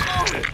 Loaded!